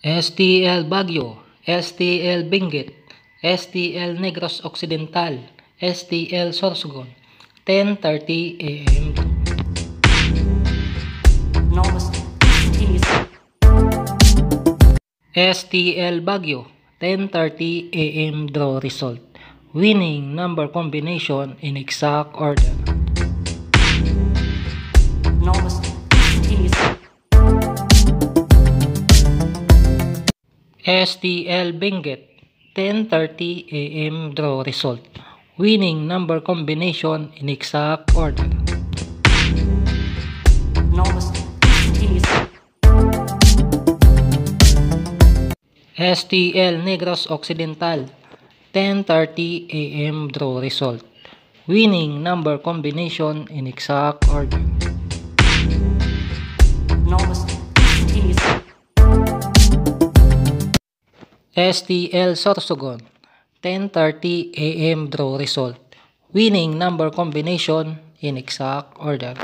STL Baguio, STL Benguet, STL Negros Occidental, STL Sorsogon, 10.30 a.m. STL Baguio, 10.30 a.m. draw result. Winning number combination in exact order. STL Benguet, 10.30 a.m. draw result. Winning number combination in exact order. STL Negros Occidental, 10.30 a.m. draw result. Winning number combination in exact order. STL Sorsogon, 10.30 a.m. draw result. Winning number combination in exact order.